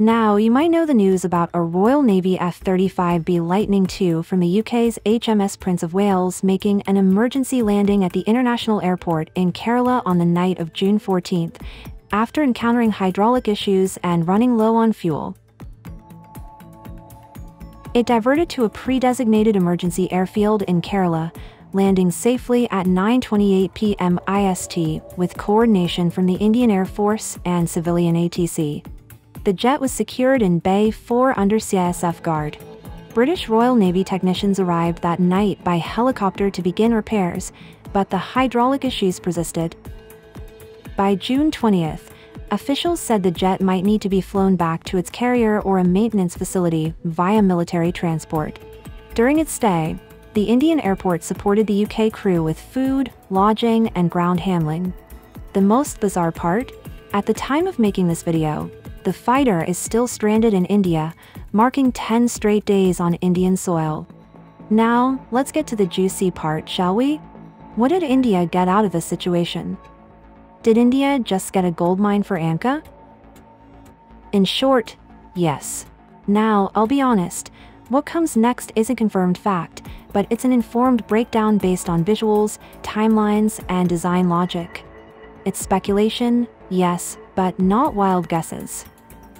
Now, you might know the news about a Royal Navy F-35B Lightning II from the UK's HMS Prince of Wales making an emergency landing at the international airport in Kerala on the night of June 14th, after encountering hydraulic issues and running low on fuel. It diverted to a pre-designated emergency airfield in Kerala, landing safely at 9.28 p.m. IST with coordination from the Indian Air Force and civilian ATC. The jet was secured in Bay 4 under CISF guard. British Royal Navy technicians arrived that night by helicopter to begin repairs, but the hydraulic issues persisted. By June 20th, officials said the jet might need to be flown back to its carrier or a maintenance facility via military transport. During its stay, the Indian airport supported the UK crew with food, lodging, and ground handling. The most bizarre part? At the time of making this video, the fighter is still stranded in India, marking 10 straight days on Indian soil. Now, let's get to the juicy part, shall we? What did India get out of this situation? Did India just get a gold mine for AMCA? In short, yes. Now, I'll be honest, what comes next isn't confirmed fact, but it's an informed breakdown based on visuals, timelines, and design logic. It's speculation, yes, but not wild guesses.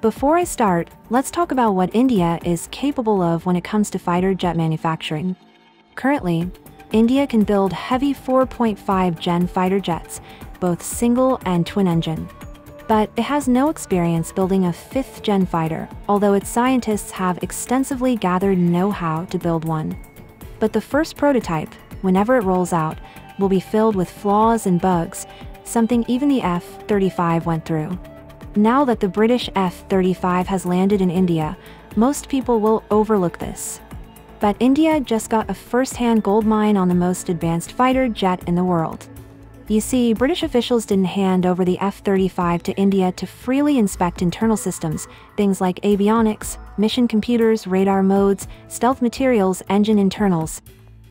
Before I start, let's talk about what India is capable of when it comes to fighter jet manufacturing. Currently, India can build heavy 4.5 Gen fighter jets, both single and twin engine. But it has no experience building a 5th gen fighter, although its scientists have extensively gathered know-how to build one but the first prototype, whenever it rolls out, will be filled with flaws and bugs, something even the F-35 went through. Now that the British F-35 has landed in India, most people will overlook this. But India just got a first-hand gold mine on the most advanced fighter jet in the world. You see, British officials didn't hand over the F-35 to India to freely inspect internal systems, things like avionics, mission computers, radar modes, stealth materials, engine internals,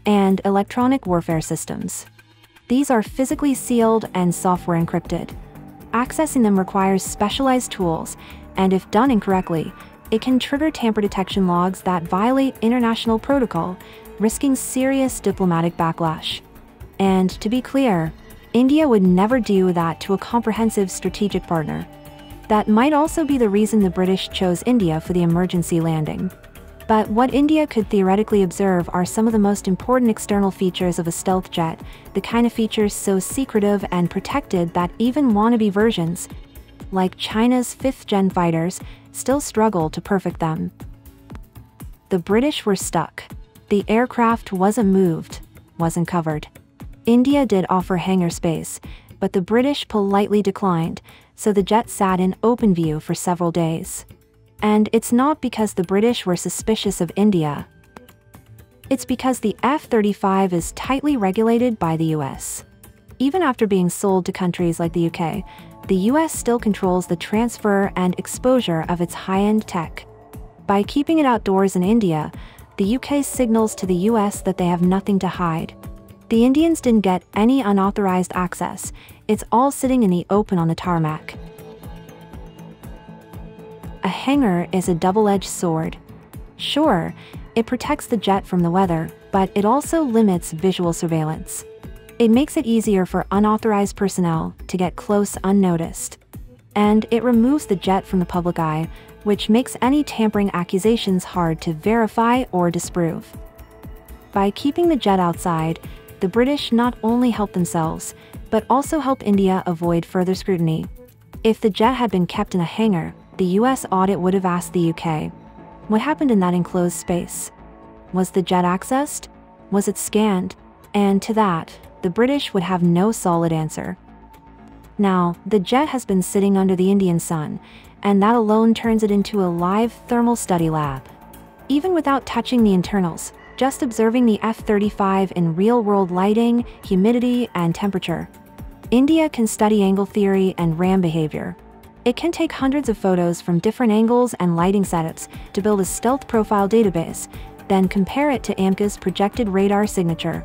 and electronic warfare systems. These are physically sealed and software encrypted. Accessing them requires specialized tools, and if done incorrectly, it can trigger tamper detection logs that violate international protocol, risking serious diplomatic backlash. And to be clear, India would never do that to a comprehensive strategic partner. That might also be the reason the British chose India for the emergency landing. But what India could theoretically observe are some of the most important external features of a stealth jet, the kind of features so secretive and protected that even wannabe versions, like China's 5th gen fighters, still struggle to perfect them. The British were stuck. The aircraft wasn't moved, wasn't covered. India did offer hangar space, but the British politely declined, so the jet sat in open view for several days. And it's not because the British were suspicious of India. It's because the F-35 is tightly regulated by the US. Even after being sold to countries like the UK, the US still controls the transfer and exposure of its high-end tech. By keeping it outdoors in India, the UK signals to the US that they have nothing to hide. The Indians didn't get any unauthorized access, it's all sitting in the open on the tarmac. A hangar is a double-edged sword. Sure, it protects the jet from the weather, but it also limits visual surveillance. It makes it easier for unauthorized personnel to get close unnoticed. And it removes the jet from the public eye, which makes any tampering accusations hard to verify or disprove. By keeping the jet outside, the British not only help themselves, but also help India avoid further scrutiny. If the jet had been kept in a hangar, the US audit would have asked the UK, what happened in that enclosed space? Was the jet accessed? Was it scanned? And to that, the British would have no solid answer. Now, the jet has been sitting under the Indian sun, and that alone turns it into a live thermal study lab. Even without touching the internals, just observing the F-35 in real-world lighting, humidity, and temperature. India can study angle theory and RAM behavior. It can take hundreds of photos from different angles and lighting setups to build a stealth profile database, then compare it to AMCA's projected radar signature,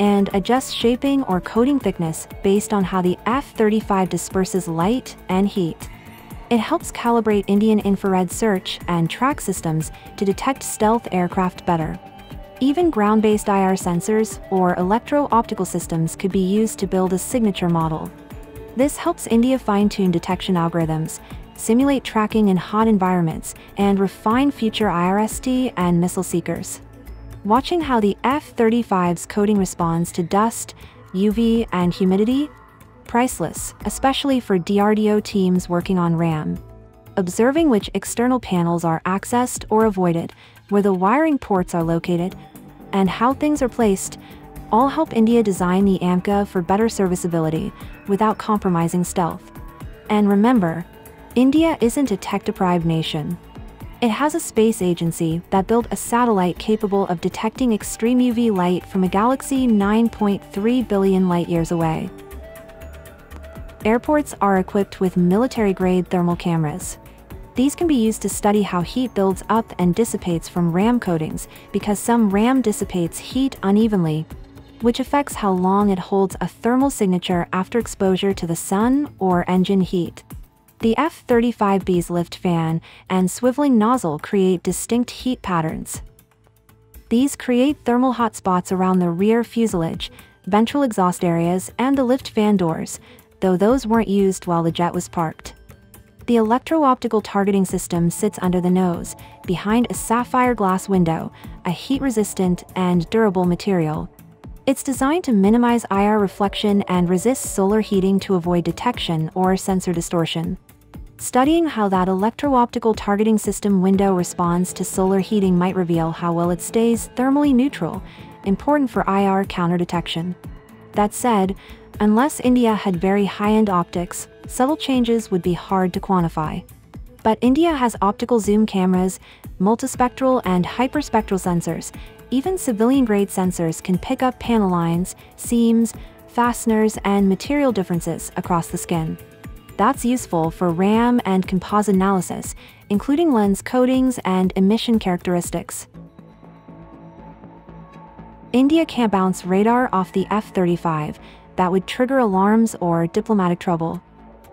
and adjust shaping or coating thickness based on how the F-35 disperses light and heat. It helps calibrate Indian infrared search and track systems to detect stealth aircraft better. Even ground-based IR sensors or electro-optical systems could be used to build a signature model. This helps India fine-tune detection algorithms, simulate tracking in hot environments, and refine future IRST and missile seekers. Watching how the F-35's coating responds to dust, UV, and humidity priceless, especially for DRDO teams working on RAM. Observing which external panels are accessed or avoided, where the wiring ports are located, and how things are placed, all help India design the AMCA for better serviceability without compromising stealth. And remember, India isn't a tech-deprived nation. It has a space agency that built a satellite capable of detecting extreme UV light from a galaxy 9.3 billion light-years away. Airports are equipped with military-grade thermal cameras. These can be used to study how heat builds up and dissipates from RAM coatings because some RAM dissipates heat unevenly, which affects how long it holds a thermal signature after exposure to the sun or engine heat. The F-35B's lift fan and swiveling nozzle create distinct heat patterns. These create thermal hotspots around the rear fuselage, ventral exhaust areas, and the lift fan doors, though those weren't used while the jet was parked. The electro-optical targeting system sits under the nose, behind a sapphire glass window, a heat-resistant and durable material. It's designed to minimize IR reflection and resist solar heating to avoid detection or sensor distortion. Studying how that electro-optical targeting system window responds to solar heating might reveal how well it stays thermally neutral, important for IR counter detection. That said, Unless India had very high-end optics, subtle changes would be hard to quantify. But India has optical zoom cameras, multispectral and hyperspectral sensors. Even civilian-grade sensors can pick up panel lines, seams, fasteners, and material differences across the skin. That's useful for RAM and composite analysis, including lens coatings and emission characteristics. India can't bounce radar off the F-35, that would trigger alarms or diplomatic trouble.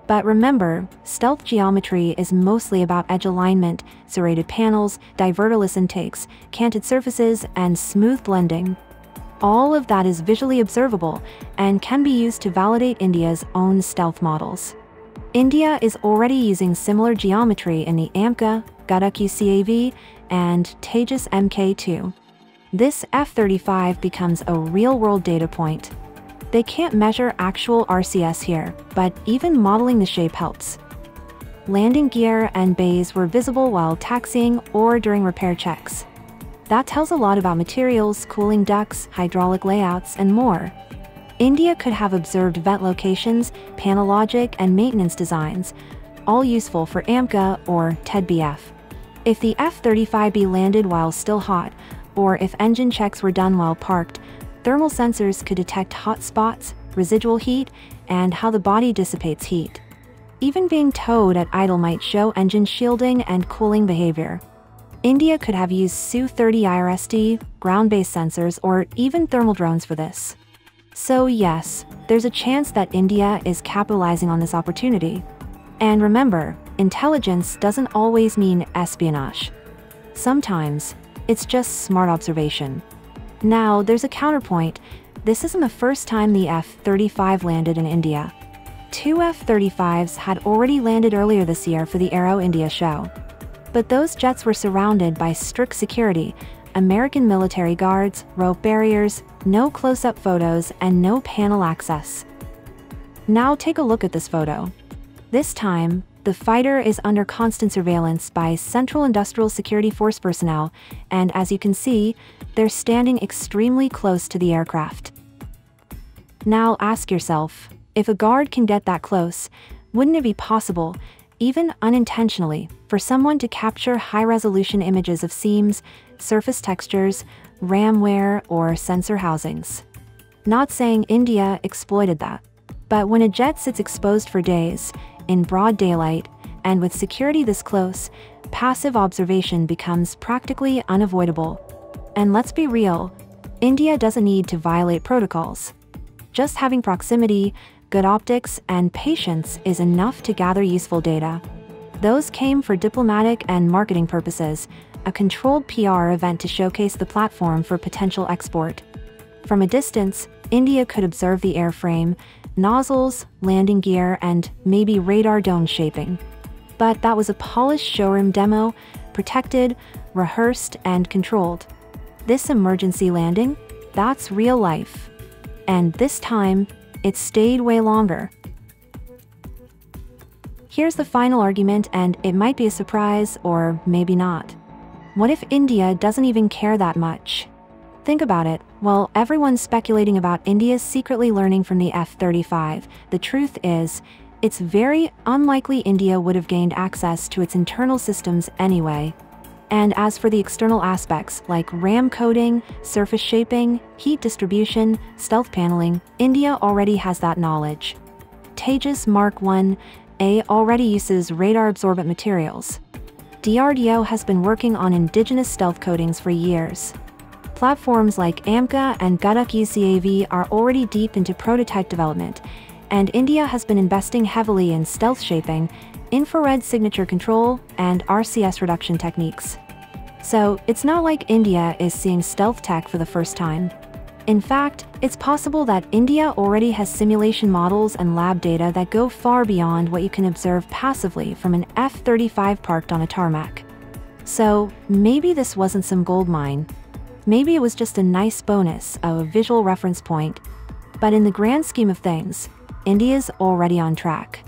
But remember, stealth geometry is mostly about edge alignment, serrated panels, diverterless intakes, canted surfaces, and smooth blending. All of that is visually observable and can be used to validate India's own stealth models. India is already using similar geometry in the AMCA, Ghatak UCAV, and Tejas Mk2. This F-35 becomes a real-world data point. They can't measure actual RCS here, but even modeling the shape helps. Landing gear and bays were visible while taxiing or during repair checks. That tells a lot about materials, cooling ducts, hydraulic layouts, and more. India could have observed vent locations, panel logic, and maintenance designs, all useful for AMCA or TED-BF. If the F-35B landed while still hot, or if engine checks were done while parked, Thermal sensors could detect hot spots, residual heat, and how the body dissipates heat. Even being towed at idle might show engine shielding and cooling behavior. India could have used Su-30 IRST, ground-based sensors, or even thermal drones for this. So yes, there's a chance that India is capitalizing on this opportunity. And remember, intelligence doesn't always mean espionage. Sometimes, it's just smart observation. Now, there's a counterpoint. This isn't the first time the F-35 landed in India. Two F-35s had already landed earlier this year for the Aero India show. But those jets were surrounded by strict security, American military guards, rope barriers, no close-up photos, and no panel access. Now take a look at this photo. This time, the fighter is under constant surveillance by Central Industrial Security Force personnel, and as you can see, they're standing extremely close to the aircraft. Now ask yourself, if a guard can get that close, wouldn't it be possible, even unintentionally, for someone to capture high-resolution images of seams, surface textures, RAM wear, or sensor housings? Not saying India exploited that. But when a jet sits exposed for days, in broad daylight, and with security this close, passive observation becomes practically unavoidable. And let's be real, India doesn't need to violate protocols. Just having proximity, good optics, and patience is enough to gather useful data. Those came for diplomatic and marketing purposes, a controlled PR event to showcase the platform for potential export. From a distance, India could observe the airframe, nozzles, landing gear, and maybe radar dome shaping. But that was a polished showroom demo, protected, rehearsed, and controlled. This emergency landing, that's real life. And this time, it stayed way longer. Here's the final argument, and it might be a surprise, or maybe not. What if India doesn't even care that much? Think about it. While everyone's speculating about India's secretly learning from the F 35, the truth is, it's very unlikely India would have gained access to its internal systems anyway. And as for the external aspects like RAM coating, surface shaping, heat distribution, stealth paneling, India already has that knowledge. Tejas Mark 1A already uses radar absorbent materials. DRDO has been working on indigenous stealth coatings for years. Platforms like AMCA and Ghatak UCAV are already deep into prototype development, and India has been investing heavily in stealth shaping, infrared signature control, and RCS reduction techniques. So, it's not like India is seeing stealth tech for the first time. In fact, it's possible that India already has simulation models and lab data that go far beyond what you can observe passively from an F 35 parked on a tarmac. So, maybe this wasn't some gold mine. Maybe it was just a nice bonus, a visual reference point. But in the grand scheme of things, India's already on track.